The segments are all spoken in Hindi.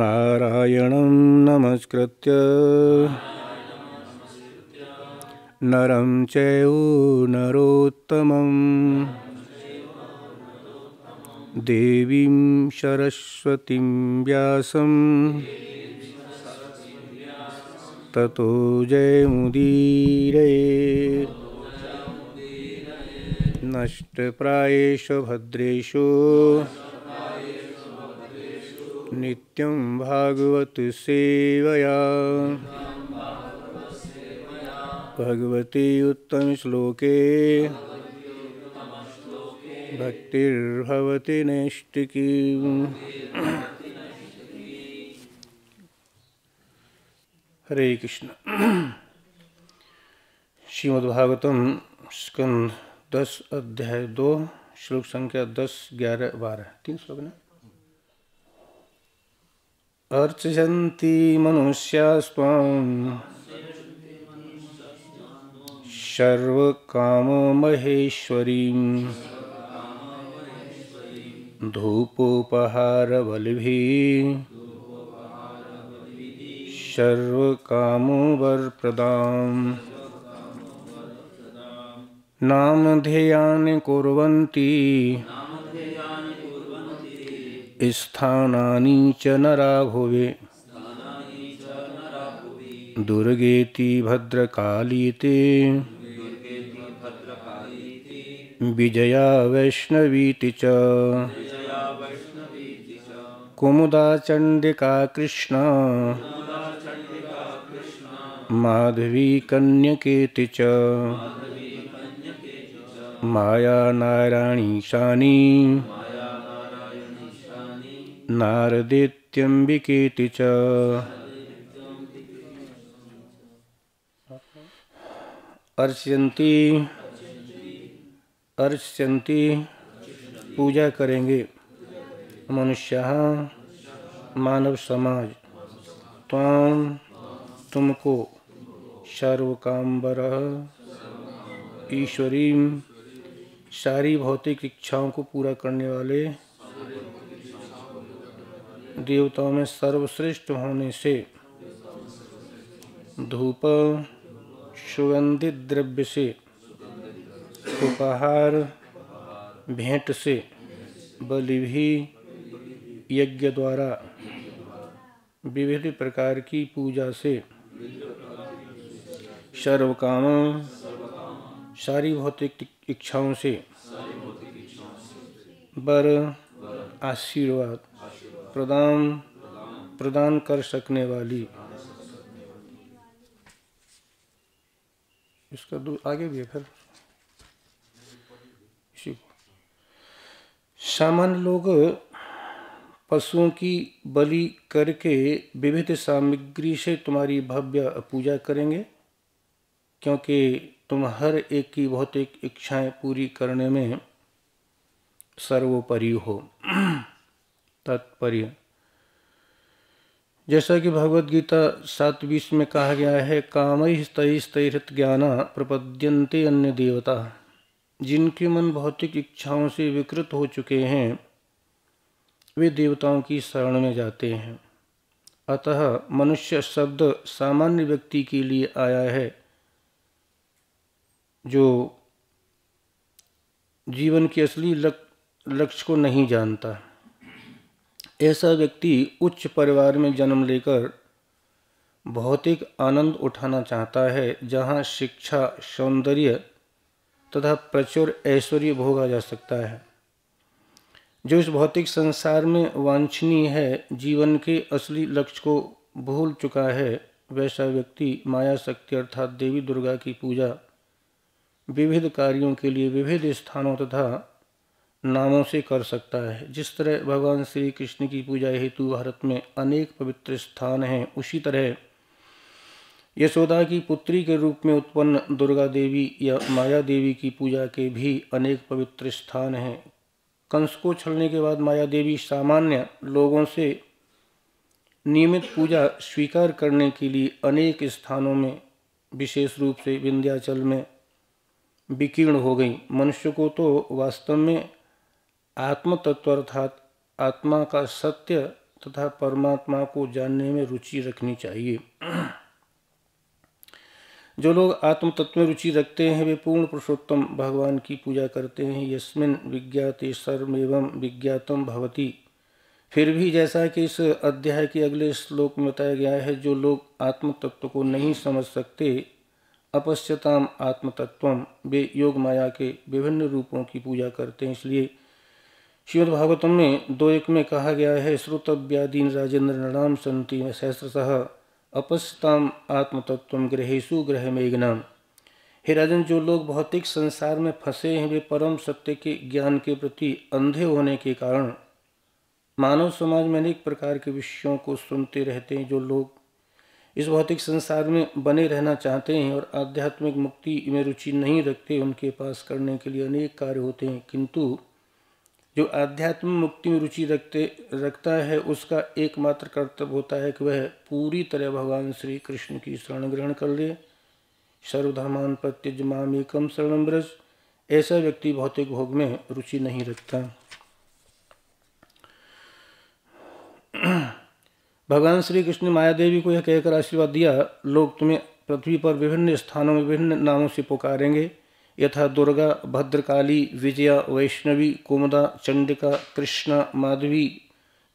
नारायणं नमस्कृत्य। नरं चैव नरोत्तमम्। देवीं सरस्वतीं व्यासं ततो जयमुदीरये नष्टप्रायेषु भद्रेषु। नित्यं भागवत सेवया। भगवती उत्तमश्लोके भक्तिर्भवति नैष्टिकी हरे कृष्ण। श्रीमद्भागवतम स्कंद दस अध्याय दो, श्लोक संख्या दस, ग्यारह, बारह। तीन श्लोक ना? अर्चयन्ति मनुष्यास्त्वाम् सर्वकाममहेश्वरीं। धूपोपहारबलिभिः। सर्वकामवरप्रदाम् नामधेयानि कुर्वन्ति। स्थानानि च नरा भुवे। दुर्गेति भद्रकालीते। विजया वैष्णवीति च। कुमुदा चण्डिका कृष्ण। माधवी कन्यकेति च। माया नारायणी शानी। नारदेत्यम्बिकेति च। अर्चयंती अर्चयंती पूजा करेंगे मनुष्य मानव समाज। त्वाम तुमको सर्वकाम्बर, ईश्वरी सारी भौतिक इच्छाओं को पूरा करने वाले देवताओं में सर्वश्रेष्ठ होने से धूप सुगंधित द्रव्य से उपहार भेंट से बलि भी यज्ञ द्वारा विविध प्रकार की पूजा से सर्वकाम सारी भौतिक इच्छाओं से, बर, आशीर्वाद। प्रदान प्रदान कर सकने वाली। इसका दो, आगे भी है फिर। इसी सामान्य लोग पशुओं की बलि करके विविध सामग्री से तुम्हारी भव्य पूजा करेंगे, क्योंकि तुम हर एक की भौतिक इच्छाएँ पूरी करने में सर्वोपरि हो। तात्पर्य। जैसा कि भगवत गीता सात बीस में कहा गया है, काम स्तैस्तैरत ज्ञान प्रपद्यंते अन्य देवता जिनके मन भौतिक इच्छाओं से विकृत हो चुके हैं, वे देवताओं की शरण में जाते हैं। अतः मनुष्य शब्द सामान्य व्यक्ति के लिए आया है, जो जीवन के असली लक्ष्य को नहीं जानता। ऐसा व्यक्ति उच्च परिवार में जन्म लेकर भौतिक आनंद उठाना चाहता है, जहाँ शिक्षा, सौंदर्य तथा प्रचुर ऐश्वर्य भोगा जा सकता है। जो इस भौतिक संसार में वांछनीय है, जीवन के असली लक्ष्य को भूल चुका है, वैसा व्यक्ति माया शक्ति अर्थात देवी दुर्गा की पूजा, विविध कार्यों के लिए विविध स्थानों तथा नामों से कर सकता है। जिस तरह भगवान श्री कृष्ण की पूजा हेतु भारत में अनेक पवित्र स्थान हैं, उसी तरह यशोदा की पुत्री के रूप में उत्पन्न दुर्गा देवी या माया देवी की पूजा के भी अनेक पवित्र स्थान हैं। कंस को छलने के बाद माया देवी सामान्य लोगों से नियमित पूजा स्वीकार करने के लिए अनेक स्थानों में, विशेष रूप से विंध्याचल में विकीर्ण हो गई। मनुष्य को तो वास्तव में आत्म तत्व अर्थात आत्मा का सत्य तथा परमात्मा को जानने में रुचि रखनी चाहिए। जो लोग आत्म तत्व में रुचि रखते हैं, वे पूर्ण पुरुषोत्तम भगवान की पूजा करते हैं। यस्मिन विज्ञाते सर्व एवं विज्ञातम भवती। फिर भी जैसा कि इस अध्याय के अगले श्लोक में बताया गया है, जो लोग आत्म तत्व को नहीं समझ सकते, अपश्यताम आत्म तत्व वे योग माया के विभिन्न रूपों की पूजा करते हैं, इसलिए श्रीमद में दो एक में कहा गया है, श्रुतव्यादीन राजेंद्र नणाम संति सहस्रशः अपस्ताम आत्मतत्व ग्रहेशु ग्रह मेघनाम हे राजन, जो लोग भौतिक संसार में फंसे हैं, वे परम सत्य के ज्ञान के प्रति अंधे होने के कारण मानव समाज में अनेक प्रकार के विषयों को सुनते रहते हैं, जो लोग इस भौतिक संसार में बने रहना चाहते हैं और आध्यात्मिक मुक्ति में रुचि नहीं रखते, उनके पास करने के लिए अनेक कार्य होते हैं। किंतु जो आध्यात्म मुक्ति में रुचि रखते, रखता है, उसका एकमात्र कर्तव्य होता है कि वह पूरी तरह भगवान श्री कृष्ण की शरण ग्रहण कर ले। सर्वधर्मान प्रत्यज माम एकम शरण ब्रज। ऐसा व्यक्ति भौतिक भोग में रुचि नहीं रखता। भगवान श्री कृष्ण ने माया देवी को यह कहकर आशीर्वाद दिया, लोग तुम्हें पृथ्वी पर विभिन्न स्थानों में विभिन्न नामों से पुकारेंगे। यथा दुर्गा, भद्रकाली, विजया, वैष्णवी, कुमदा, चंडिका, कृष्णा, माधवी,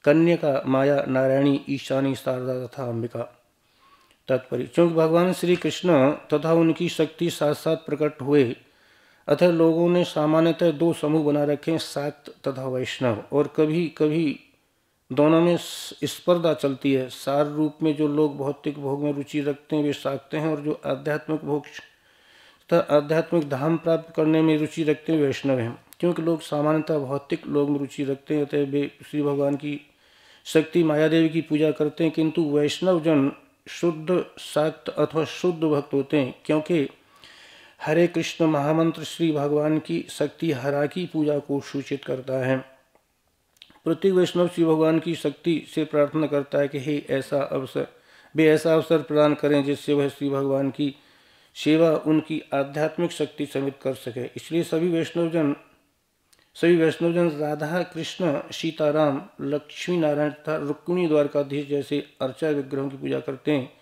कन्यका, माया, नारायणी, ईशानी, शारदा तथा अंबिका। तात्पर्य, क्योंकि भगवान श्री कृष्ण तथा उनकी शक्ति साथ साथ प्रकट हुए, अतः लोगों ने सामान्यतः दो समूह बना रखे साक्त तथा वैष्णव। और कभी कभी दोनों में स्पर्धा चलती है। सार रूप में जो लोग भौतिक भोग में रुचि रखते हैं, वे साखते हैं, और जो आध्यात्मिक भोग तथा आध्यात्मिक धाम प्राप्त करने में रुचि रखते हैं वैष्णव हैं। क्योंकि लोग सामान्यतः भौतिक लोग में रुचि रखते हैं, अतः वे श्री भगवान की शक्ति, माया देवी की पूजा करते हैं। किंतु वैष्णव जन शुद्ध शाक्त अथवा शुद्ध भक्त होते हैं, क्योंकि हरे कृष्ण महामंत्र श्री भगवान की शक्ति हरा की पूजा को सूचित करता है। प्रत्येक वैष्णव श्री भगवान की शक्ति से प्रार्थना करता है कि हे ऐसा अवसर, वे ऐसा अवसर प्रदान करें जिससे वह श्री भगवान की सेवा उनकी आध्यात्मिक शक्ति समित कर सके। इसलिए सभी वैष्णवजन सभी वैष्णवजन राधा कृष्ण सीताराम लक्ष्मी नारायण तथा रुक्मिणी द्वारकाधीश जैसे अर्चा विग्रहों की पूजा करते हैं।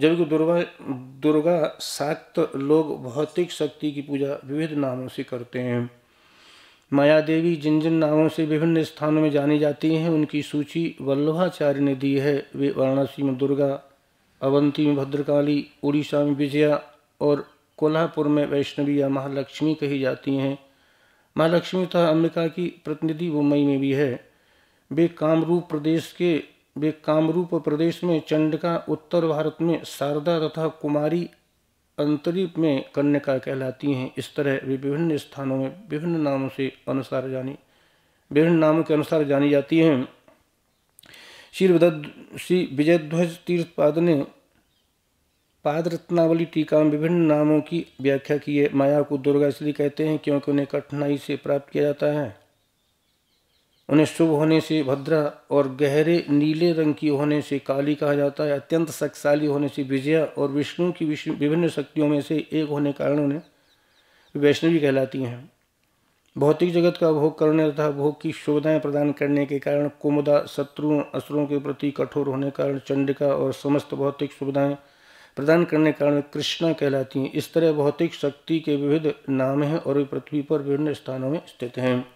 जबकि दुर्गा दुर्गा साक्त लोग भौतिक शक्ति की पूजा विविध नामों से करते हैं। माया देवी जिन जिन नामों से विभिन्न स्थानों में जानी जाती हैं, उनकी सूची वल्लभाचार्य ने दी है। वे वाराणसी में दुर्गा अवंती में भद्रकाली, उड़ीसा में विजया और कोल्हापुर में वैष्णवी या महालक्ष्मी कही जाती हैं। महालक्ष्मी तथा अंबिका की प्रतिनिधि मुंबई में भी है। वे कामरूप प्रदेश के, वे कामरूप प्रदेश में चंडका, उत्तर भारत में शारदा तथा कुमारी अंतरीप में कन्या कहलाती हैं। इस तरह वे विभिन्न स्थानों में विभिन्न नामों से अनुसार जानी, विभिन्न नामों के अनुसार जानी जाती हैं। श्री श्री विजयध्वज तीर्थपाद ने पाद रत्नावली टीका में विभिन्न नामों की व्याख्या की है। माया को दुर्गा इसलिए कहते हैं क्योंकि उन्हें कठिनाई से प्राप्त किया जाता है। उन्हें शुभ होने से भद्रा और गहरे नीले रंग की होने से काली कहा जाता है। अत्यंत शक्तिशाली होने से विजया और विष्णु की विभिन्न शक्तियों में से एक होने के कारण उन्हें वैष्णवी कहलाती हैं। भौतिक जगत का भोग करने तथा भोग की शोधाएँ प्रदान करने के कारण कुमुदा शत्रुओं असुरों के प्रति कठोर होने के कारण चंडिका और समस्त भौतिक सुविधाएँ प्रदान करने के कारण कृष्णा कहलाती हैं। इस तरह भौतिक शक्ति के विविध नाम हैं और वे पृथ्वी पर विभिन्न स्थानों में स्थित हैं।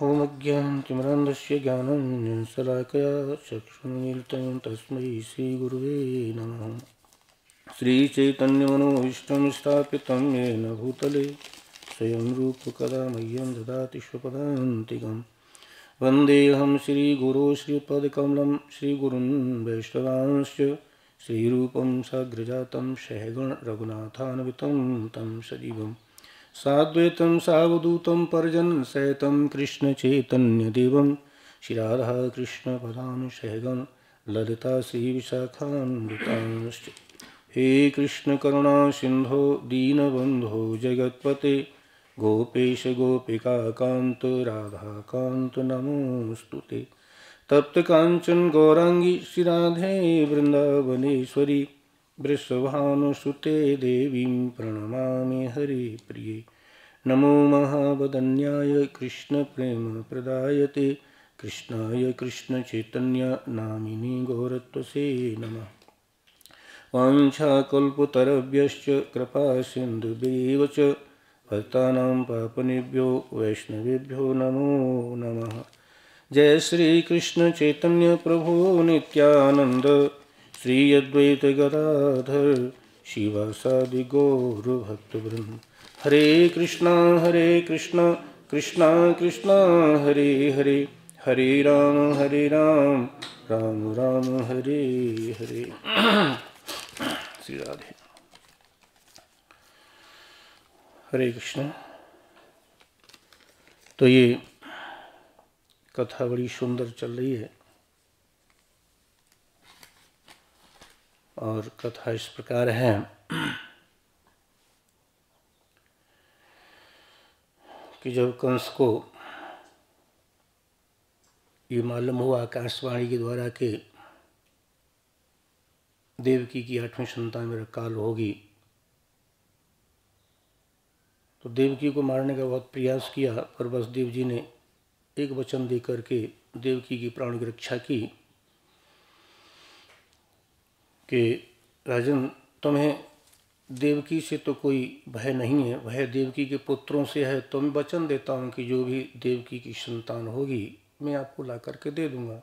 होम ज्ञानतिमरन्दस्य ज्ञानञ्जनशलाकया चक्षुन्मीलितं तस्मै श्रीगुरुवे नमः। श्रीचैतन्यमनोभीष्टं स्थापितं येन भूतले। स्वयं रूप कदा मह्यं ददाति स्वपदान्तिकं वन्देऽहं श्रीगुरो श्रीपदकमलं श्रीगुरुन् वैष्णवांश्च श्रीरूपं सग्रजातं सहगण रघुनाथान्वितं तं सजीवं। साद्वैतं सावधूतं पर्जन्सहितं कृष्णचैतन्यदेवं। श्रीराधाकृष्णपदानुसहगं ललिता श्रीविशाखान्वितांश्च हे कृष्णकरुणा सिन्धो दीनबन्धो जगत्पते। गोपेश गोपिकान्त राधाकान्त, नमोऽस्तु ते। तप्तकाञ्चन गौराङ्गी श्रीराधे वृन्दावनेश्वरी वृषभानुसुते देवीं प्रणमामि हरिप्रिये नमो महावदन्याय कृष्णप्रेमप्रदायते कृष्णाय कृष्णचैतन्य नामिनी गौरत्वसे नमः। वाञ्छाकल्पतरभ्यश्च कृपासिन्धुभ्येव च। भक्तानां पापनेभ्यो, वैष्णवेभ्यो नमो नमः। जय श्रीकृष्णचैतन्य प्रभो नित्यानन्द। श्री अद्वैत गदाधर शिवासादि गौरभक्तवृन्द हरे कृष्णा हरे कृष्णा कृष्णा कृष्णा, हरे हरे। हरे राम हरे राम राम राम, हरे हरे। श्री राधे। हरे कृष्ण। तो ये कथा बड़ी सुंदर चल रही है। और कथा इस प्रकार है। कि जब कंस को ये मालूम हुआ आकाशवाणी के द्वारा के देवकी की आठवीं संतान मेरा काल होगी तो देवकी को मारने का बहुत प्रयास किया, पर वसुदेव जी ने एक वचन दे करके देवकी की प्राण की रक्षा की कि, राजन, तुम्हें देवकी से तो कोई भय नहीं है भय देवकी के पुत्रों से है। तो मैं वचन देता हूँ कि जो भी देवकी की संतान होगी, मैं आपको ला करके दे दूँगा।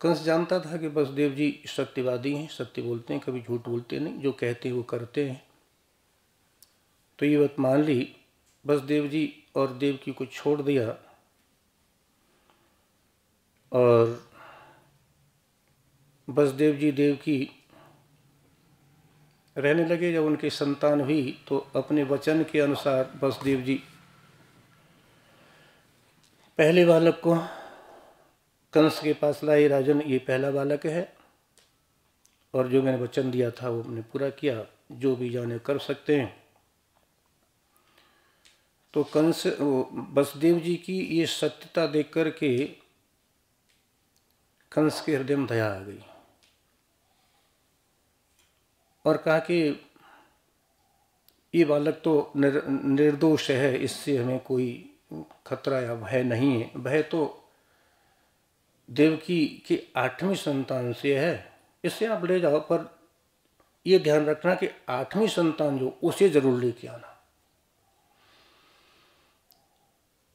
कंस जानता था कि बस देव जी सत्यवादी हैं, सत्य बोलते हैं, कभी झूठ बोलते नहीं, जो कहते हैं वो करते हैं। तो ये बात मान ली, बस देव जी और देवकी को छोड़ दिया। और जी, देव की रहने लगे। जब उनकी संतान हुई तो अपने वचन के अनुसार बसदेव जी पहले बालक को कंस के पास लाए। राजन, ये पहला बालक है और जो मैंने वचन दिया था, वो मैंने पूरा किया। जो भी जाने कर सकते हैं। तो कंस बसदेव जी की ये सत्यता देख कर के कंस के हृदय में दया आ गई। और कहा कि ये बालक तो निर, निर्दोष है इससे हमें कोई खतरा या भय नहीं है। भय तो देवकी की आठवीं संतान से है। इससे आप ले जाओ पर यह ध्यान रखना कि आठवीं संतान जो उसे ज़रूर लेके आना।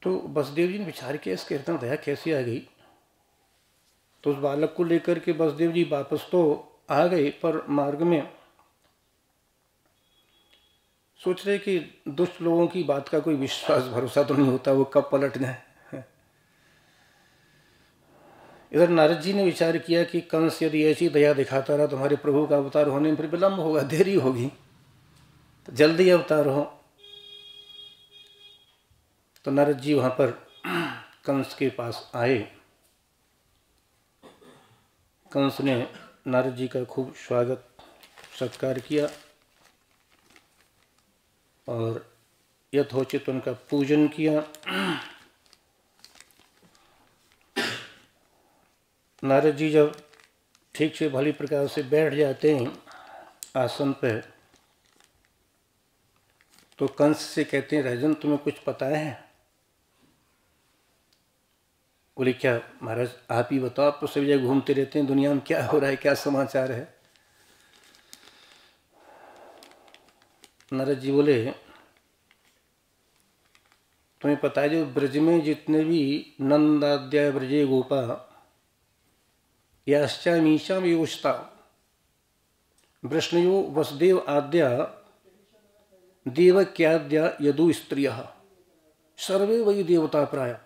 तो बसदेव जी ने विचार किया, इसके हृदय दया कैसे आ गई? तो उस बालक को लेकर के बसदेव जी वापस तो आ गए, पर मार्ग में सोच रहे कि दुष्ट लोगों की बात का कोई विश्वास, भरोसा तो नहीं होता, वो कब पलट जाए इधर नारद जी ने विचार किया कि कंस यदि ऐसी दया दिखाता रहा, तुम्हारे प्रभु का अवतार होने में फिर विलंब होगा, देरी होगी। तो जल्दी अवतार हो। तो नारद जी वहाँ पर कंस के पास आए। कंस ने नारद जी का खूब स्वागत, सत्कार किया और यथोचित उनका पूजन किया। नारद जी जब ठीक से भली प्रकार से बैठ जाते हैं आसन पे तो कंस से कहते हैं, राजन, तुम्हें कुछ पता है? बोले, क्या महाराज, आप ही बताओ, आप तो सभी जगह घूमते रहते हैं, दुनिया में क्या हो रहा है, क्या समाचार है? नारद जी बोले, तुम्हें पता है, जो ब्रज में जितने भी नंदाद्याय ब्रजे गोपा याश्चा मीशा योषता वृष्णयो वसुदेव आद्या, देवक्याद्या यदु स्त्रिय, सर्वे वही देवता प्राय।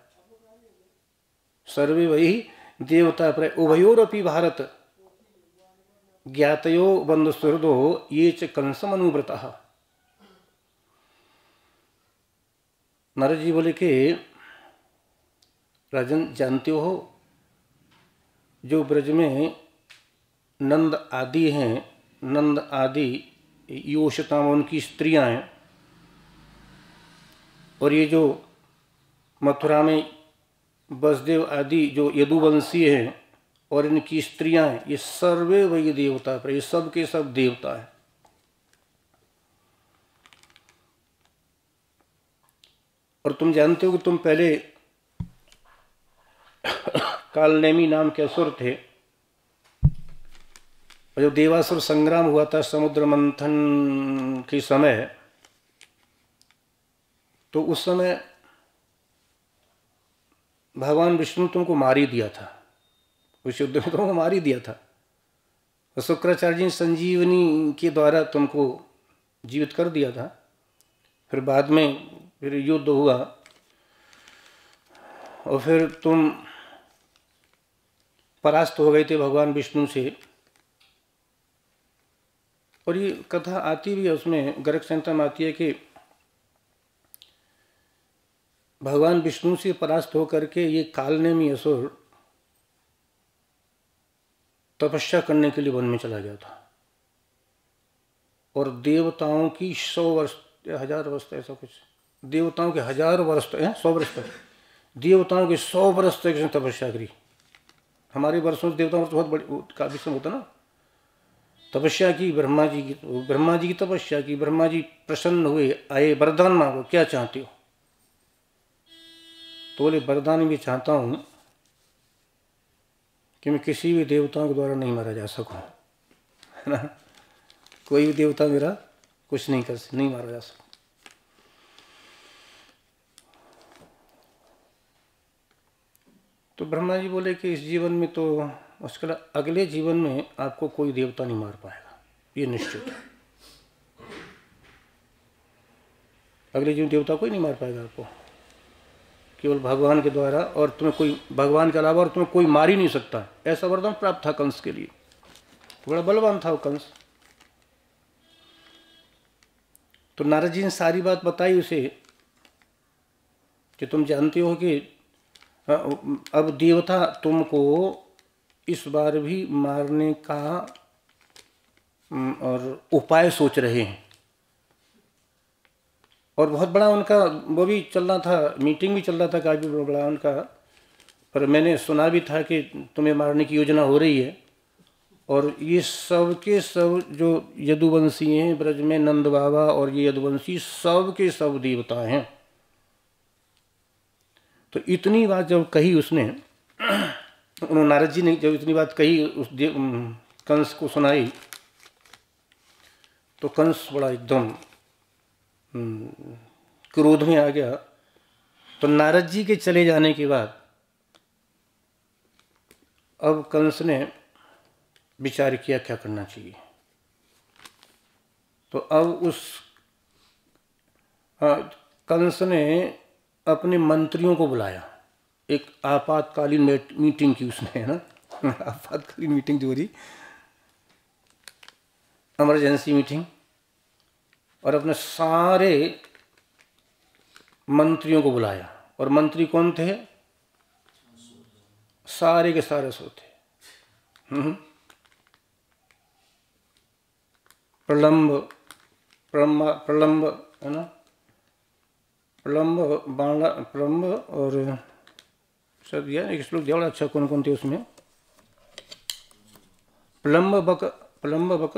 सर्वे वही देवता प्राय उभयोरपि भारत। ज्ञातयो बंधुसुहृदो ये च कंसमनुव्रता। नारद जी बोले कि, राजन, जानते हो, जो ब्रज में नंद आदि हैं, नंद आदि योषता उनकी स्त्रियाँ हैं, और ये जो मथुरा में बसदेव आदि जो यदुवंशी हैं और इनकी स्त्रियाँ हैं, ये सर्वे वही देवता पर, ये सब के सब देवता है। और तुम जानते हो कि तुम पहले कालनेमी नाम के असुर थे, और जब देवासुर संग्राम हुआ था समुद्र मंथन के समय तो उस समय भगवान विष्णु तुमको मार ही दिया था। उस युद्ध में तुमको मार ही दिया था। और शुक्राचार्य जी संजीवनी के द्वारा तुमको जीवित कर दिया था। फिर बाद में फिर युद्ध हुआ। और फिर तुम परास्त हो गए थे भगवान विष्णु से। और ये कथा आती भी है, उसमें गर्ग संहिता में आती है कि भगवान विष्णु से परास्त होकर के ये कालनेमी असुर तपस्या करने के लिए वन में चला गया था। और देवताओं की सौ वर्ष, हज़ार वर्ष ऐसा कुछ, देवताओं के हज़ार वर्ष तक सौ वर्ष तक। देवताओं के सौ वर्ष तक इसने तपस्या करी। हमारे वर्षों से देवताओं बहुत बड़ी काफ़ी समय होता ना। तपस्या की, ब्रह्मा जी की, ब्रह्मा जी की तपस्या की, ब्रह्मा जी प्रसन्न हुए, आए, वरदान मांगो, क्या चाहते हो? तो बोले, वरदान भी चाहता हूँ कि मैं किसी भी देवताओं के द्वारा नहीं मारा जा सकूँ, है ना? कोई भी देवता मेरा कुछ नहीं कर, नहीं मारा जा सकता तो ब्रह्मा जी बोले कि इस जीवन में तो उसके अगले जीवन में आपको कोई देवता नहीं मार पाएगा, ये निश्चित है। अगले जीवन देवता कोई नहीं मार पाएगा आपको। केवल भगवान के द्वारा और तुम्हें कोई भगवान के अलावा और तुम्हें कोई मार ही नहीं सकता। ऐसा वरदान प्राप्त था कंस के लिए। बड़ा बलवान था वो कंस। तो नारद जी ने सारी बात बताई उसे कि तुम जानते हो कि अब देवता तुमको इस बार भी मारने का और उपाय सोच रहे हैं। और बहुत बड़ा उनका, वो भी चल रहा था, मीटिंग भी चल रहा था काफ़ी बड़ा उनका। पर मैंने सुना भी था कि तुम्हें मारने की योजना हो रही है। और ये सब के सब जो यदुवंशी हैं, ब्रज में नंद बाबा और ये यदुवंशी सब के सब देवता हैं। तो इतनी बात जब कही उसने, उन्होंने नारद जी ने जब इतनी बात कही, उस कंस को सुनाई तो कंस बड़ा एकदम क्रोध में आ गया। तो नारद जी के चले जाने के बाद अब कंस ने विचार किया क्या करना चाहिए? तो अब उस हाँ, कंस ने अपने मंत्रियों को बुलाया। एक आपातकालीन मीटिंग की उसने है ना? आपातकालीन मीटिंग जो रही। Emergency meeting. और अपने सारे मंत्रियों को बुलाया। और मंत्री कौन थे? सारे के सारे सो थे। हम्म। प्रलंब प्रलंब है ना? प्रलंब, बाणा, प्रलंब और सब दिया एक श्लोक दिया अच्छा कौन कौन थे उसमें? प्रलंब बक प्रलंब बक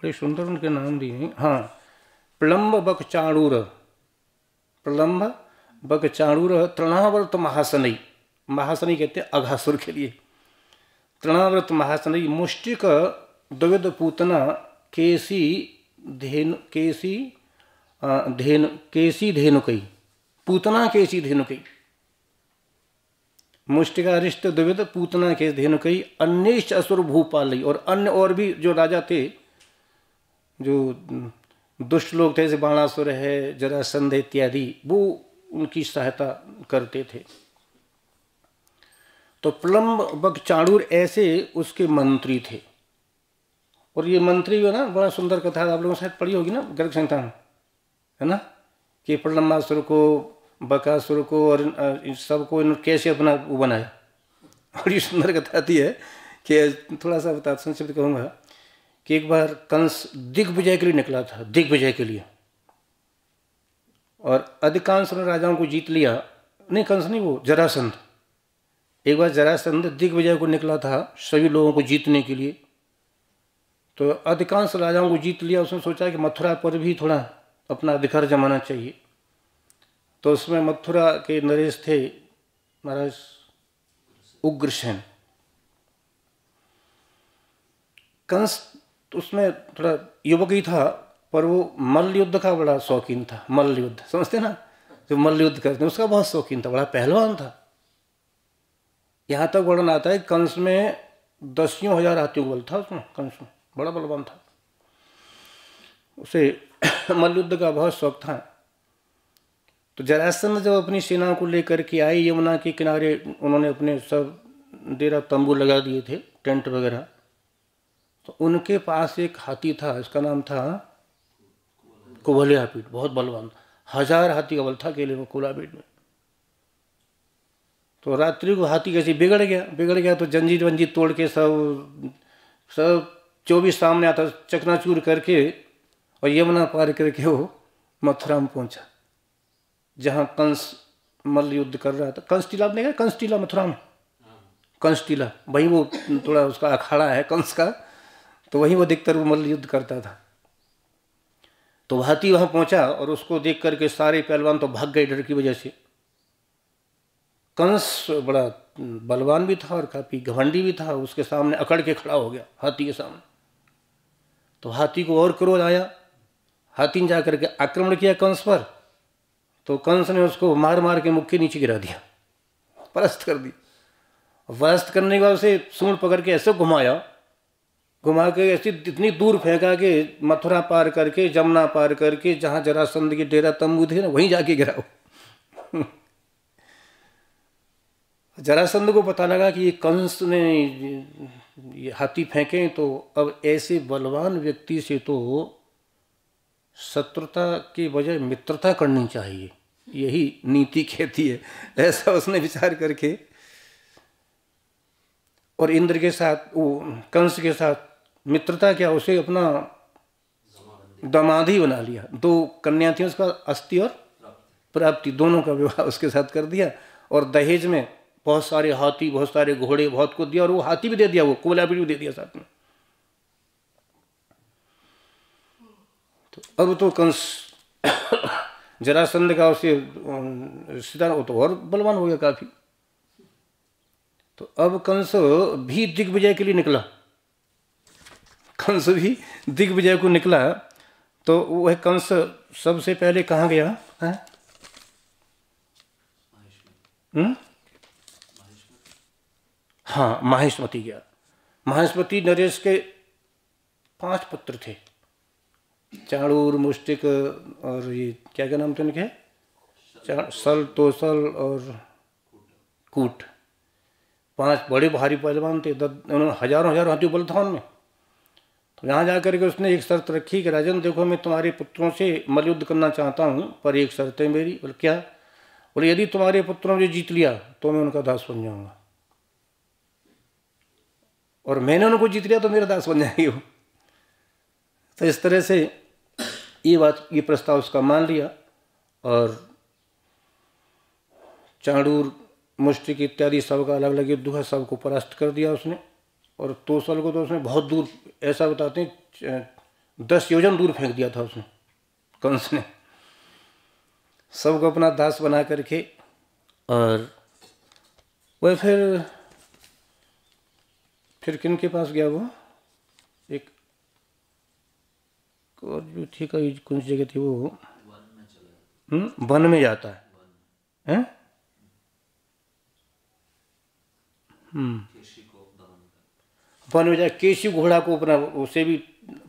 बड़े सुंदर उनके नाम दिए हैं। हाँ प्रलंब बक चाणूर प्रलंब बक चाणूर तृणावर्त महासनई। महासनई कहते हैं अघासुर के लिए। तृणावर्त महासनई, मुष्टिक द्विद पूतना केसी धेनु केसी धेनु, केसी धेनुकई। पूतना केसी धेनुकई। मुष्टिकारिष्ट द्विविध पूतना के धेनुकई। अन्य असुर भूपाल और अन्य और भी जो राजा थे जो दुष्ट लोग थे, जैसे बाणासुर है जरासंध इत्यादि, वो उनकी सहायता करते थे। तो प्लम्ब बग चाणूर ऐसे उसके मंत्री थे। और ये मंत्री जो है ना, बड़ा सुंदर कथा आप लोगों शायद पढ़ी होगी ना, गर्ग संहिता है ना? कि प्रलम्बासुर को, बकासुर को और सबको इन कैसे अपना वो बनाया? बड़ी सुंदर कथा आती है, कि थोड़ा सा बता, संक्षिप्त कहूँगा। कि एक बार कंस दिग्विजय के लिए निकला था, दिग्विजय के लिए। और अधिकांश ने राजाओं को जीत लिया। नहीं, कंस नहीं, वो जरासंध। एक बार जरासंध दिग्विजय को निकला था सभी लोगों को जीतने के लिए। तो अधिकांश राजाओं को जीत लिया, उसने सोचा कि मथुरा पर भी थोड़ा अपना अधिकार जमाना चाहिए। तो उसमें मथुरा के नरेश थे महाराज उग्रसेन। कंस उसमें थोड़ा युवक ही था, पर वो मल्ल युद्ध का बड़ा शौकीन था मल्ल युद्ध समझते ना? जो मल्ल युद्ध करते हैं, उसका बहुत शौकीन था, बड़ा पहलवान था। यहाँ तक वर्णन आता है कंस में दसियों हज़ार हाथियों बल था उसमें, कंस में, बड़ा बलवान था। उसे मल्ल युद्ध का बहुत शौक था। तो जरासंध जब अपनी सेना को लेकर के आई, यमुना के किनारे उन्होंने अपने सब, डेरा तंबू लगा दिए थे, टेंट वगैरह। तो उनके पास एक हाथी था इसका नाम था कुबलिया पीठ बहुत बलवान हज़ार हाथी का बल था अकेले में कुलापीठ में। तो रात्रि को हाथी कैसे बिगड़ गया बिगड़ गया तो जंजीर वंजीर तोड़ के सब सब चौबीस सामने आता चकनाचूर करके और यमुना पार करके वो मथुरा में पहुँचा जहाँ कंस मल्ल युद्ध कर रहा था। कंस टीला नहीं कंस टीला मथुरा में कंस टीला वही वो थोड़ा उसका अखाड़ा है कंस का। तो वहीं वो वो मल्ल युद्ध करता था। तो हाथी वहाँ पहुँचा और उसको देख करके सारे पहलवान तो भाग गए डर की वजह से। कंस बड़ा बलवान भी था और काफ़ी घमंडी भी था, उसके सामने अकड़ के खड़ा हो गया हाथी के सामने। तो हाथी को और क्रोध आया। हाथी ने जाकर के आक्रमण किया कंस पर। तो कंस ने उसको मार मार के मुख के नीचे गिरा दिया, परस्त कर दी वस्त करने के बाद उसे सूंड पकड़ के ऐसे घुमाया घुमा के ऐसी इतनी दूर फेंका कि मथुरा पार करके, जमुना पार करके, जहाँ जरासंध के डेरा तंबू थे ना, वहीं जाके गिरा जरासंध को पता लगा कि ये कंस ने ये हाथी फेंके तो अब ऐसे बलवान व्यक्ति से तो शत्रुता की बजाय मित्रता करनी चाहिए। यही नीति कहती है। ऐसा उसने विचार करके और इंद्र के साथ, वो कंस के साथ मित्रता क्या, उसे अपना दमाद बना लिया। दो कन्या थी, उसका अस्थि और प्राप्ति, दोनों का विवाह उसके साथ कर दिया और दहेज में बहुत सारे हाथी, बहुत सारे घोड़े, बहुत कुछ दिया और वो हाथी भी दे दिया, वो कोला भी दे दिया साथ में। तो अब तो कंस जरासंध का उसे वो तो और बलवान हो गया काफ़ी। तो अब कंस भी दिग्विजय के लिए निकला। कंस भी दिग्विजय को निकला। तो वह कंस सबसे पहले कहाँ गया? है? हम्म? हाँ माहेशमती गया। माहेशमती नरेश के पाँच पुत्र थे। चाणूर, मुष्टिक और ये क्या क्या नाम थे उनके? सल, तोसल और कूट। पाँच बड़े भारी पहलवान थे। उन्होंने हज़ारों हज़ारों हाथी बल था उनमें। तो यहाँ जा करके उसने एक शर्त रखी कि, राजन, देखो, मैं तुम्हारे पुत्रों से मलयुद्ध करना चाहता हूँ, पर एक शर्त है मेरी। बोले, क्या? बोले, यदि तुम्हारे पुत्रों ने जीत लिया तो मैं उनका दास बन जाऊँगा। और मैंने उनको जीत लिया तो मेरा दास बन जाएगी। वो तो इस तरह से ये बात, ये प्रस्ताव उसका मान लिया और चाणूर मुष्टिक इत्यादि सबका अलग अलग युद्ध हुआ सबको परास्त कर दिया उसने। और तोसल को तो उसने बहुत दूर, ऐसा बताते हैं दस योजन दूर फेंक दिया था उसने, कंस ने। सबको अपना दास बना करके, और वह फिर फिर किन के पास गया वो? एक और जो थी कहीं कौन सी जगह थी वो? हम्म वन में जाता है। हैं? हम्म। वन में जाए केशी घोड़ा को अपना, उसे भी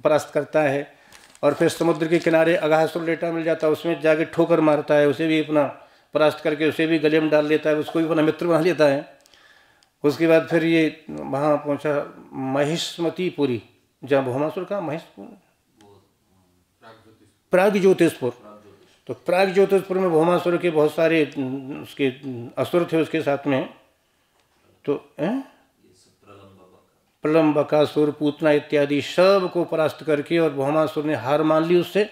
परास्त करता है और फिर समुद्र के किनारे अगासुर लेटा मिल जाता है, उसमें जाके ठोकर मारता है, उसे भी अपना परास्त करके उसे भी गले में डाल लेता है, उसको भी अपना मित्र बना लेता है। उसके बाद फिर ये वहाँ पहुँचा महिष्मतीपुरी, जहाँ भौमासुर का महेश प्राग ज्योतिषपुर तो प्राग ज्योतिषपुर में भौमासुर के बहुत सारे, उसके असुर थे उसके साथ में। तो प्रलम बकासुर पूतना इत्यादि सबको परास्त करके और भौमासुर ने हार मान ली उससे।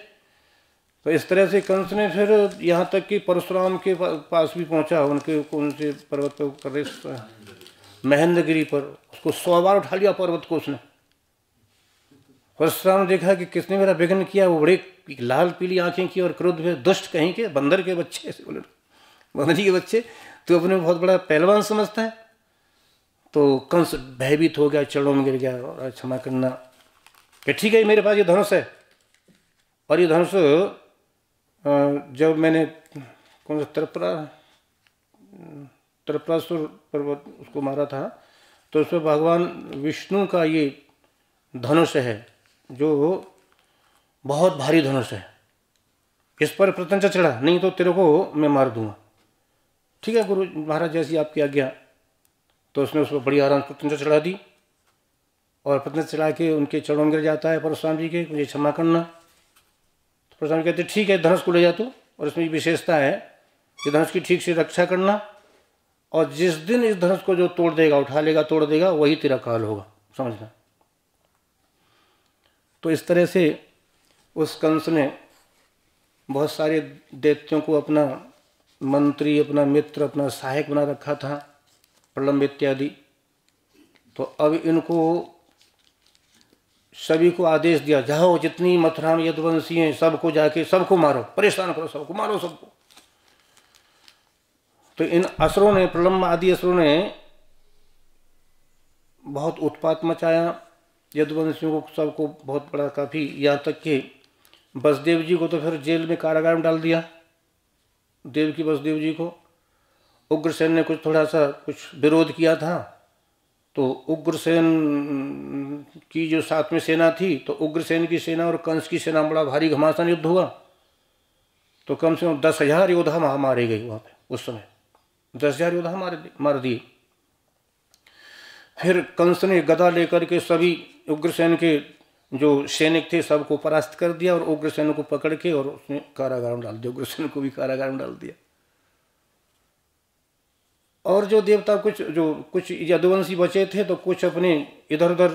तो इस तरह से कंस ने फिर यहाँ तक कि परशुराम के पास भी पहुँचा, उनके कौन से पर्वत पर महेंद्रगिरी पर उसको सौ बार उठा लिया पर्वत को उसने। परशुराम ने देखा कि किसने मेरा विघ्न किया, वो बड़े लाल पीली आँखें की और क्रोध में दुष्ट कहीं के, बंदर के बच्चे, ऐसे बोले। बंदर के बच्चे तो अपने बहुत बड़ा पहलवान समझता है। तो कंस भयभीत हो गया, चरणों में गिर गया और क्षमा करना। कि ठीक है मेरे पास ये धनुष है। और ये धनुष जब मैंने, कौन सा, त्रिपुरा, त्रिपुरासुर पर्वत उसको मारा था तो उसमें भगवान विष्णु का ये धनुष है, जो बहुत भारी धनुष है। इस पर प्रतंचा चढ़ा, नहीं तो तेरे को मैं मार दूँगा। ठीक है, गुरु महाराज, जैसी आपकी आज्ञा। तो उसने उस पर बड़ी आराम प्रतंचा चढ़ा दी और प्रतंचा चढ़ा के उनके चरणों में गिर जाता है परशुराम जी के, मुझे क्षमा करना। तो परशुराम कहते, ठीक है, धनुष को ले जा तो और इसमें विशेषता है कि धनुष की ठीक से रक्षा करना और जिस दिन इस धनुष को जो तोड़ देगा, उठा लेगा, तोड़ देगा, वही तेरा काल होगा। समझना। तो इस तरह से उस कंस ने बहुत सारे दैत्यों को अपना मंत्री, अपना मित्र, अपना सहायक बना रखा था। प्रलम्ब इत्यादि तो अब इनको सभी को आदेश दिया, जाओ जितनी मथुरा में यदवंशी हैं, सबको जाके सबको मारो, परेशान करो सबको, मारो सबको। तो इन असरों ने प्रलम्ब आदि असरों ने बहुत उत्पात मचाया। यदुवंशियों को सबको बहुत बड़ा काफ़ी यहाँ तक कि बसदेव जी को तो फिर जेल में कारागार में डाल दिया, देव की बसदेव जी को। उग्रसेन ने कुछ थोड़ा सा कुछ विरोध किया था। तो उग्रसेन, की जो साथ में सेना थी तो उग्रसेन की सेना और कंस की सेना बड़ा भारी घमासान युद्ध हुआ। तो कम से कम दस हज़ार योद्धा वहाँ मारे गए वहाँ पे, उस समय। दस हज़ार योद्धा मारे मार दिए। फिर कंस ने गदा लेकर के सभी उग्रसेन के जो सैनिक थे, सबको परास्त कर दिया और उग्रसेन को पकड़ के और उसने कारागार में डाल दिया। उग्रसेन को भी कारागार में डाल दिया। और जो देवता कुछ, जो कुछ यदुवंशी बचे थे तो कुछ अपने इधर उधर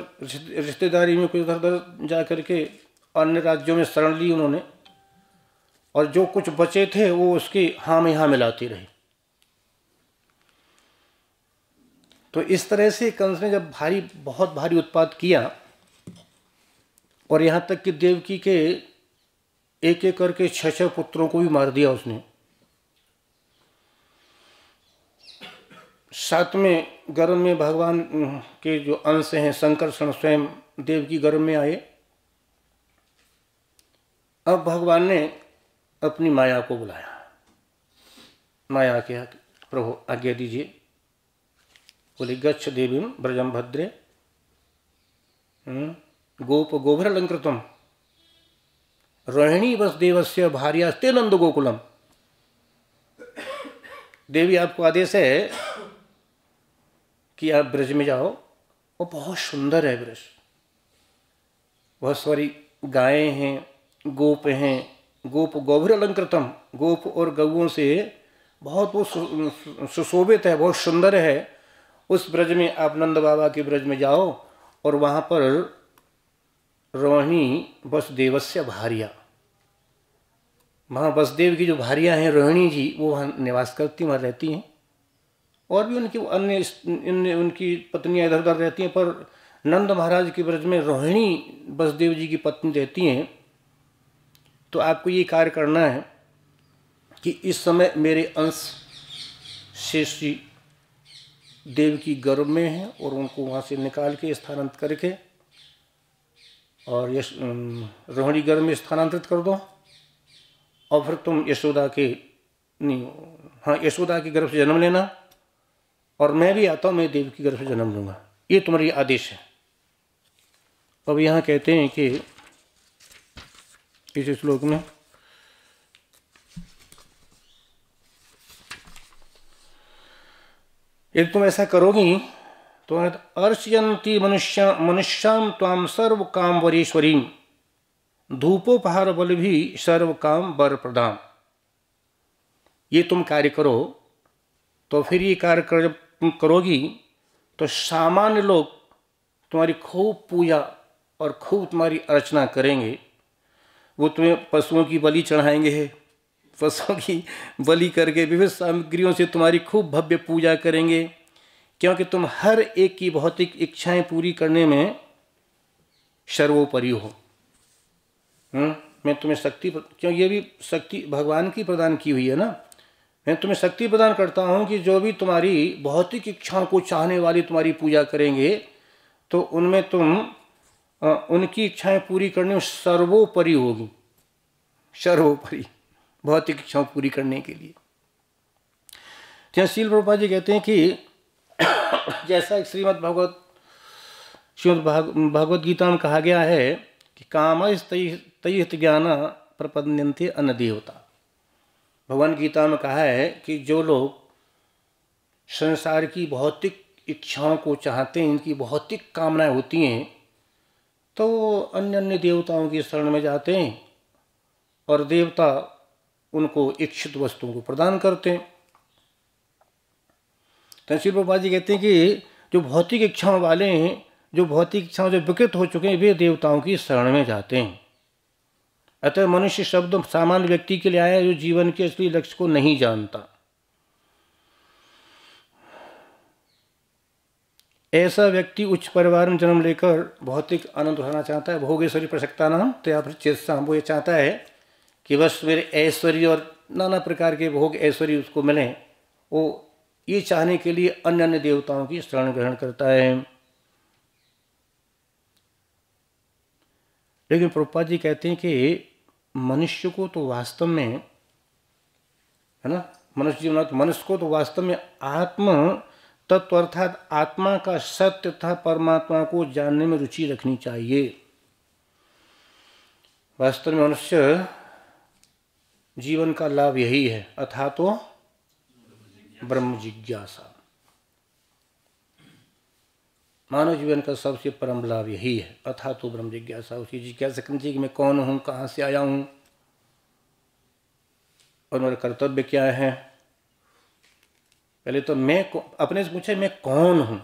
रिश्तेदारी में, कुछ इधर उधर जा करके अन्य राज्यों में शरण ली उन्होंने। और जो कुछ बचे थे, वो उसकी हाँ में हाँ मिलाती रही। तो इस तरह से कंस ने जब भारी, बहुत भारी उत्पाद किया, और यहाँ तक कि देवकी के एक एक करके छह छह पुत्रों को भी मार दिया उसने सातवें गर्भ में भगवान के जो अंश हैं संकर्षण स्वयं देव की गर्भ में आए। अब भगवान ने अपनी माया को बुलाया। माया के प्रभु, आज्ञा दीजिए। बोले, गच्छ देवी ब्रजम भद्रे। गोप गोभर अलंकृतम रोहिणी बस देवस्य भार्यास्ते नंद गोकुलम। देवी आपको आदेश है कि आप ब्रज में जाओ, वो बहुत सुंदर है ब्रज। बहुत सारी गायें हैं, गोप हैं, गोप गोभर अलंकृतम, गोप और गऊओं से बहुत वो सुशोभित है, बहुत सुंदर है। उस ब्रज में आप नंद बाबा के ब्रज में जाओ और वहाँ पर रोहिणी बसदेवस्य भारिया। वहाँ बसदेव की जो भारियाँ हैं रोहिणी जी, वो वहाँ निवास करती वहाँ रहती हैं। और भी उनकी अन्य उनकी पत्नियाँ इधर उधर रहती हैं, पर नंद महाराज के ब्रज में रोहिणी बसदेव जी की पत्नी रहती हैं। तो आपको ये कार्य करना है कि इस समय मेरे अंश शेष जी देव की गर्भ में हैं और उनको वहाँ से निकाल के स्थानांतरित करके और यश रोहिणी गर्भ में स्थानांतरित कर दो। और फिर तुम यशोदा के, नहीं हाँ यशोदा के गर्भ से जन्म लेना। और मैं भी आता हूँ, मैं देव की गर्भ से जन्म लूँगा। ये तुम्हारी आदेश है। अब यहाँ कहते हैं कि इस श्लोक में यदि तुम ऐसा करोगी तो अर्चयंती मनुष्य मनुष्याम ताम सर्व काम वरीश्वरी। धूपोपहार बल भी सर्व काम वर प्रदान ये तुम कार्य करो तो फिर ये कार्य कर जब तुम करोगी तो सामान्य लोग तुम्हारी खूब पूजा और खूब तुम्हारी अर्चना करेंगे। वो तुम्हें पशुओं की बलि चढ़ाएँगे, पशुओं की बलि करके विविध सामग्रियों से तुम्हारी खूब भव्य पूजा करेंगे, क्योंकि तुम हर एक की भौतिक इच्छाएँ पूरी करने में सर्वोपरि हो। हम्म? मैं तुम्हें शक्ति क्यों ये भी शक्ति भगवान की प्रदान की हुई है ना? मैं तुम्हें शक्ति प्रदान करता हूँ कि जो भी तुम्हारी भौतिक इच्छाओं को चाहने वाली तुम्हारी पूजा करेंगे तो उनमें तुम उनकी इच्छाएँ पूरी करने में सर्वोपरि होगी। सर्वोपरि, भौतिक इच्छाओं पूरी करने के लिए। शील प्रभुपा जी कहते हैं कि जैसा श्रीमद भगवत श्रीमद भगवत गीता में कहा गया है कि काम तयित ज्ञान प्रपद्यंते अनदेवता भगवान गीता में कहा है कि जो लोग संसार की भौतिक इच्छाओं को चाहते हैं, इनकी भौतिक कामनाएँ होती हैं तो अन्य अन्य देवताओं की शरण में जाते हैं और देवता उनको इच्छित वस्तुओं को प्रदान करते हैं। तहसील बाबा जी कहते हैं कि जो भौतिक इच्छाओं वाले हैं, जो भौतिक इच्छाओं जो विकृत हो चुके हैं, वे देवताओं की शरण में जाते हैं। अतः मनुष्य शब्द सामान्य व्यक्ति के लिए आया जो जीवन के असली लक्ष्य को नहीं जानता। ऐसा व्यक्ति उच्च परिवार में जन्म लेकर भौतिक आनंद उठाना चाहता है, भोगेश्वरी प्रसक्ता नाम तो या फिर चेतसा वो ये चाहता है कि बस मेरे ऐश्वर्य और नाना प्रकार के भोग ऐश्वर्य उसको मिले। वो ये चाहने के लिए अन्य अन्य देवताओं की शरण ग्रहण करता है। लेकिन प्रभुपा जी कहते हैं कि मनुष्य को तो वास्तव में, है ना? मनुष्य जीवन मनुष्य को तो वास्तव में आत्म तत्व अर्थात आत्मा का सत्य तथा परमात्मा को जानने में रुचि रखनी चाहिए। वास्तव में मनुष्य जीवन का लाभ यही है। अथा तो ब्रह्म जिज्ञासा। मानव जीवन का सबसे परम लाभ यही है। अथा तो ब्रह्म जिज्ञासा उसकी जिज्ञासा करनी चाहिए कि मैं कौन हूँ, कहाँ से आया हूँ और मेरा कर्तव्य क्या है? पहले तो मैं अपने से पूछे, मैं कौन हूँ?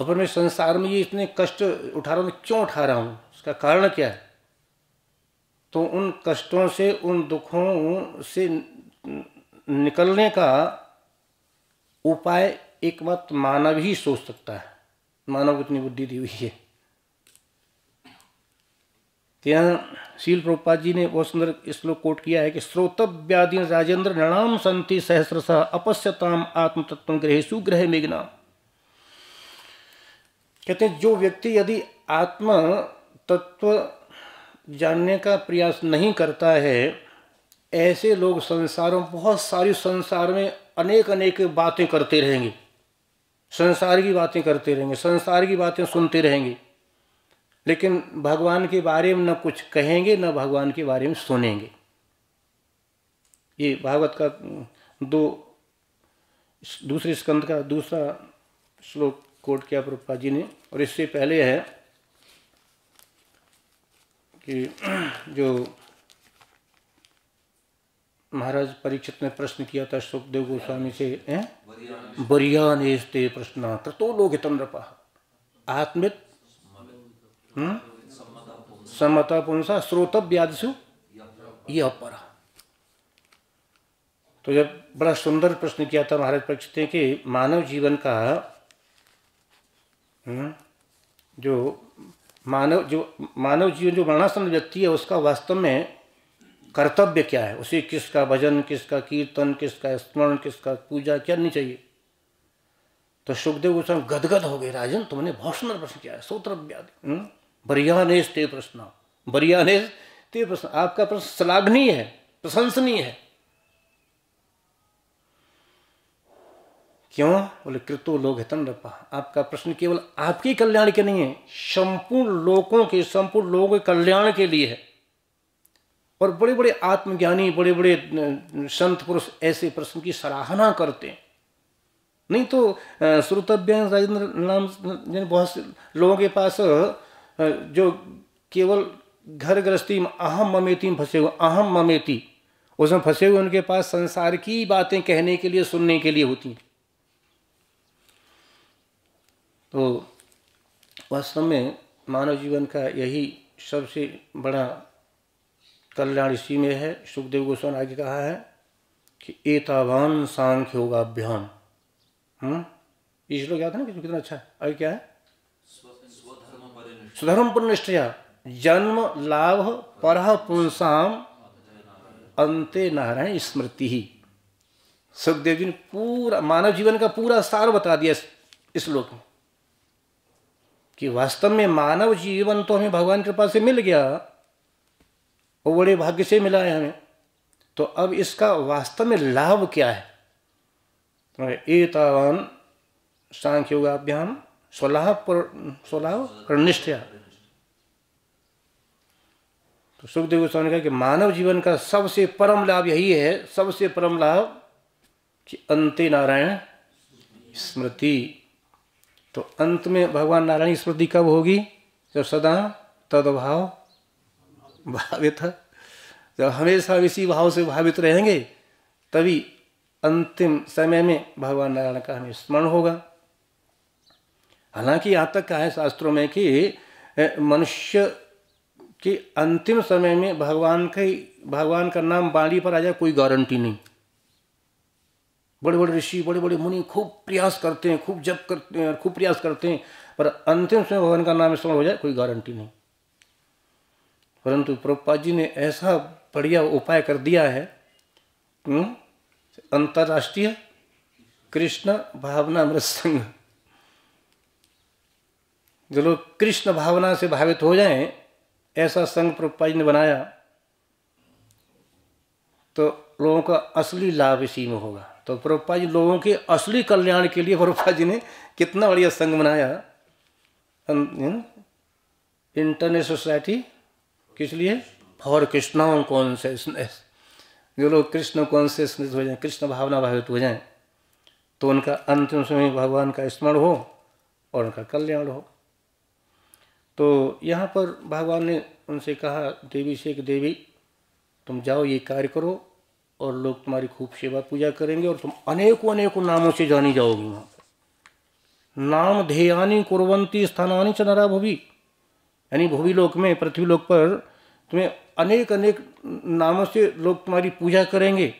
और फिर मैं संसार में ये इतने कष्ट उठा रहा हूँ क्यों उठा रहा हूँ? उसका कारण क्या है? तो उन कष्टों से, उन दुखों से निकलने का उपाय एक मत मानव ही सोच सकता है। मानव इतनी बुद्धि दी हुई है। यहाँ शील प्रभुपाद जी ने बहुत सुंदर श्लोक कोट किया है कि श्रोतव्यादि राजेंद्र नणाम संति सहस्रश अपश्यताम आत्म तत्व ग्रह सुग्रह मेघना कहते हैं, जो व्यक्ति यदि आत्म तत्व जानने का प्रयास नहीं करता है, ऐसे लोग संसारों, बहुत सारी संसार में अनेक अनेक बातें करते रहेंगे। संसार की बातें करते रहेंगे, संसार की बातें सुनते रहेंगे। लेकिन भगवान के बारे में न कुछ कहेंगे, न भगवान के बारे में सुनेंगे। ये भागवत का दो, दूसरे स्कंद का दूसरा श्लोक कोट किया प्रभुपा जी ने, और इससे पहले है कि जो महाराज परीक्षित ने प्रश्न किया था सुखदेव गोस्वामी से बरिया ने प्रश्न कृतो लोग नृपा आत्मित हम्म? सम्मता पुंसा श्रोतव्यादिशु ये अपरा तो जब बड़ा सुंदर प्रश्न किया था महाराज परीक्षित ने कि मानव जीवन का हम्म, जो मानव जो मानव जीवन जो वर्णासन व्यक्ति है उसका वास्तव में कर्तव्य क्या है? उसे किसका भजन, किसका कीर्तन, किसका स्मरण, किसका पूजा करनी चाहिए? तो सुखदेव गोस्वामी गदगद हो गए, राजन, तुमने बहुत सुंदर प्रश्न किया है सूत्र हम्म? बरियानेश ते प्रश्न। बरियानेश ते प्रश्न। आपका प्रश्न श्लाघनीय है, प्रशंसनीय है। क्यों? बोले, कृतो लोग हितन रपा आपका प्रश्न केवल आपके कल्याण के नहीं है, संपूर्ण लोगों के, संपूर्ण लोगों के कल्याण के लिए है। और बड़े बड़े आत्मज्ञानी बड़े बड़े संत पुरुष ऐसे प्रश्न की सराहना करते हैं। नहीं तो श्रोतव्य राजेंद्र नाम बहुत से लोगों के पास जो केवल घर गृहस्थी में अहम ममेती में फंसे हुए, अहम ममेती, उसमें फंसे हुए उनके पास संसार की बातें कहने के लिए, सुनने के लिए होती हैं। तो वास्तव में मानव जीवन का यही सबसे बड़ा कल्याण इसी में है, सुखदेव गोस्वामी आगे कहा है कि एतावान सांख्य योगाभ्याम हम्म? ये ना कितना अच्छा है। आगे क्या है? स्वधर्म पर निष्ठया जन्म लाभ पर पुंसाम अंते नारायण स्मृति। ही सुखदेव जी ने पूरा, मानव जीवन का पूरा सार बता दिया इस श्लोक में। कि वास्तव में मानव जीवन तो हमें भगवान कृपा से मिल गया वो बड़े भाग्य से मिला है हमें। तो अब इसका वास्तव में लाभ क्या है? एतावान सांख्य योगाभ्याम स्वलाह पर स्वलाह परनिष्ठया तो सुखदेव गोस्वामी ने कहा कि मानव जीवन का सबसे परम लाभ यही है, सबसे परम लाभ कि अंत नारायण स्मृति। तो अंत में भगवान नारायण स्मृति कब होगी? जब सदा तदभाव भावित जब हमेशा इसी भाव से भावित रहेंगे, तभी अंतिम समय में भगवान नारायण का हमें स्मरण होगा। हालाँकि यहाँ तक कहा है शास्त्रों में कि मनुष्य के अंतिम समय में भगवान का भगवान का नाम बाणी पर आ जाए, कोई गारंटी नहीं। बड़े बड़े ऋषि बड़े बड़े मुनि खूब प्रयास करते हैं, खूब जप करते हैं खूब प्रयास करते हैं, पर अंतिम समय भगवान का नाम स्मरण हो जाए, कोई गारंटी नहीं। परंतु प्रभुपाद जी ने ऐसा बढ़िया उपाय कर दिया है हम्म, अंतर्राष्ट्रीय कृष्ण भावना अमृत संघ। जो लोग कृष्ण भावना से भावित हो जाएँ ऐसा संघ प्रभुपाद जी ने बनाया तो लोगों का असली लाभ इसी में होगा। तो प्रभुपा जी लोगों के असली कल्याण के लिए प्रभुपा जी ने कितना बढ़िया संघ बनाया। इंटरनेट सोसाइटी किस लिए? फॉर कृष्ण कॉन्सियसनेस जो लोग कृष्ण कॉन्सियसनेस हो जाए, कृष्ण भावना भावित हो जाए तो उनका अंतिम समय भगवान का स्मरण हो और उनका कल्याण हो। तो यहाँ पर भगवान ने उनसे कहा, देवी से देवी, तुम जाओ, ये कार्य करो और लोग तुम्हारी खूब सेवा पूजा करेंगे और तुम अनेकों अनेकों नामों से जानी जाओगी वहाँ पर। नाम ध्येयानी कुरवंती स्थानानी च नरा भूवि। यानी भूवि लोक में, पृथ्वी लोक पर तुम्हें अनेक अनेक नामों से लोग तुम्हारी पूजा करेंगे।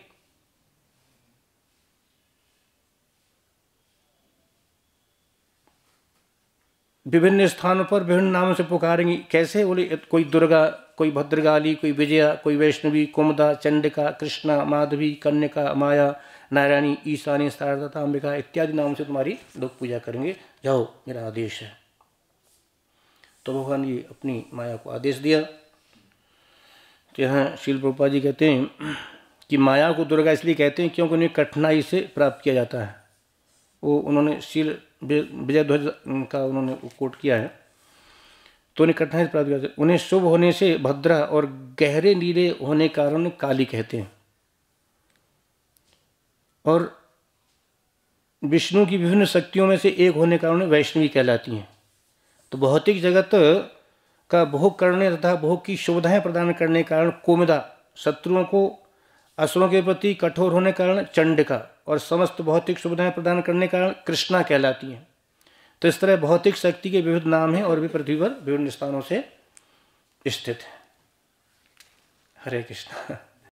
विभिन्न स्थानों पर विभिन्न नामों से पुकारेंगे। कैसे? बोले, कोई दुर्गा, कोई भद्रगाली कोई विजया, कोई वैष्णवी, कुमदा, चंडिका, कृष्णा, माधवी कन्या माया, नारायणी, ईशानी, शारदा अंबिका इत्यादि नामों से तुम्हारी लोग पूजा करेंगे। जाओ, मेरा आदेश है। तो भगवान जी अपनी माया को आदेश दिया। तो यहाँ शील प्रभुपा जी कहते हैं कि माया को दुर्गा इसलिए कहते हैं क्योंकि उन्हें कठिनाई से प्राप्त किया जाता है। वो उन्होंने शील विजय ध्वज का उन्होंने कोट किया है। तो उन्हें कठिनाई से प्राप्त किया जाता है। उन्हें शुभ होने से भद्रा और गहरे नीले होने कारण काली कहते हैं। और विष्णु की विभिन्न शक्तियों में से एक होने कारण वैष्णवी कहलाती हैं। तो भौतिक जगत का भोग करने तथा भोग की सुविधाएँ प्रदान करने के कारण कोमदा, शत्रुओं को, असुरों के प्रति कठोर होने के कारण चंडिका और समस्त भौतिक सुविधाएँ प्रदान करने के कारण कृष्णा कहलाती हैं। तो इस तरह भौतिक शक्ति के विविध नाम हैं और भी पृथ्वी पर विभिन्न स्थानों से स्थित हैं। हरे कृष्णा।